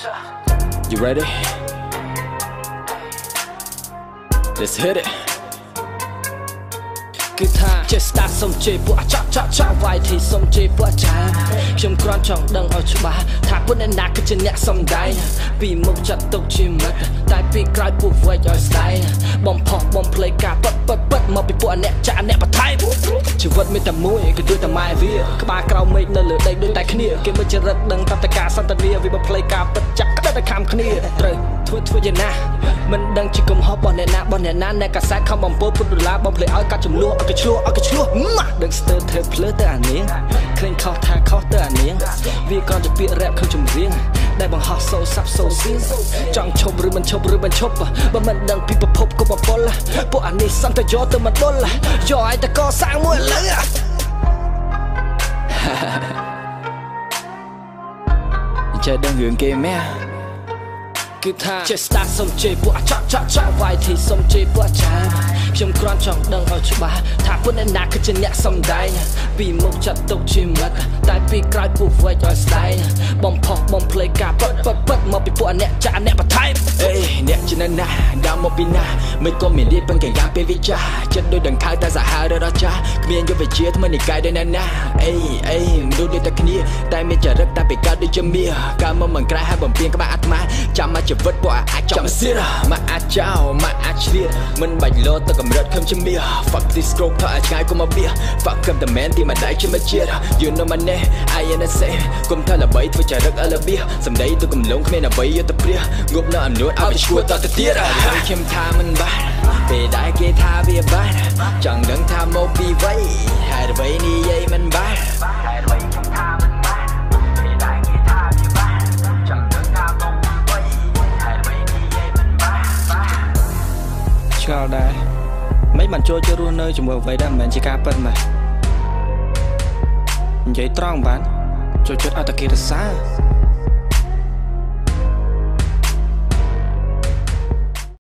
You ready? Let's hit it គឺថាចេះស្ដាប់សុំជេរពួកអាចចចចវាយទីសុំជេរពួកអាចារ្យខ្ញុំគ្រាន់ចង់ដឹងឲ្យច្បាស់ថាពួកអ្នកណាគឺជាអ្នកសំដែងពីមុខចាត់ទុកជាមិត្តតែពីក្រោយពួកវែកឲ្យស្ដែងបំផុសបំភ្លេចការប៉ិតប៉ិតប៉ិតមកពីពួកអ្នកចាក់អ្នកបន្ថែម ជីវិតមានតែមួយគឺដូចតែម៉ែវាក្បាលក្រោមមេឃនៅលើដីដូចតែគ្នាគេមិនចរិតដឹងតតការសន្តានាវាបំភ្លេចការប៉ិតចាក់ ក្តិតតែខំគ្នាត្រូវធ្វើធ្វើយ៉ាងណាមិនដឹងជាកំហុសរបស់អ្នកណារបស់អ្នកណាអ្នកកាសែតខំបំពោពុតដុល្លារបំភ្លេចឲ្យកាត់ចំនួនឲ្យគេឆ្លោះឲ្យគេឆ្លោះម៉ាស់ដឹងស្ទើរធ្វើភ្លើទៅអានាងឃើញខុសថាខុសទៅអានាងវាគ្រាន់តែពាក្យរ៉េបក្នុងចម្រៀងដែលបង្ហោះសូសាប់សូសៀងចង់ឈប់ឬមិនឈប់ឬមិនឈប់បើមិនដឹងពីប្រភពក៏បពលពួកអានេះសន្តិយកទៅមិនដុលយកឲ្យតែកសាងមួយឥឡូវចេះដឹងរឿង គេមែនគឺថាចេះស្ដាប់សុំជេរពួកអាចចចចវាយទីសុំជេរពួកអាចារ្យ ខ្ញុំគ្រាន់ចង់ដឹងឲ្យច្បាស់ថាពួកអ្នកណាគឺជាអ្នកសំដែងពីមុខចាត់ទុកជាមិត្តតែពីក្រោយពួកវែកឲ្យស្ដែងបំផុសបំភ្លេចការប៉ិតប៉ិតប៉ិតមកពីពួកអ្នកចាក់អ្នកបន្ថែមអេអ្នកជាណាដើមមកពីណាមិនក៏មានរៀបប៉ុន្តែយ៉ាងពេលវិចាចិត្តដូចដង្ខៅតែសាហាវរត់ចាស់គ្មានយុវជាថ្មីនិកាយដូចណាណាអេអេមនុស្សដូចតែគ្នាតែមានចរិតតែពីកើតដូចជាមាកើមកមិនក្រៅហើយបំពេញក្បាលអាត្មាចាំមកជីវិតពួកអាចចំសៀតមកអាចចោមកអាច ឆ្លៀតមិនបាច់លោទៅកម្រិតខំជំនះ fuck this stroke ថាអាចឆ្ងាយក៏មកបៀ fuck កំតែមែនទីមិនដៃជាមកជាតិ you know my name I am the same គុំថាល្បីធ្វើចរិតអលបៀសំដីទៅកំឡុងគ្មានអ្វីយកទៅព្រាងប់នៅអនុឲ្យឈួរតទៅទៀតហើយខ្ញុំថាមិនបានពេលដែលគេថាវាបានចង់ដឹងថាមកពីវ័យហេតុអ្វីនិយា ឆ្ងល់ដែរមិនបានចូលចូលរស់នៅជាមួយអ្វីដែលមិនមែនជាការពិតម៉េះនិយាយត្រង់បានចូលចិត្តអត់តែគេរសា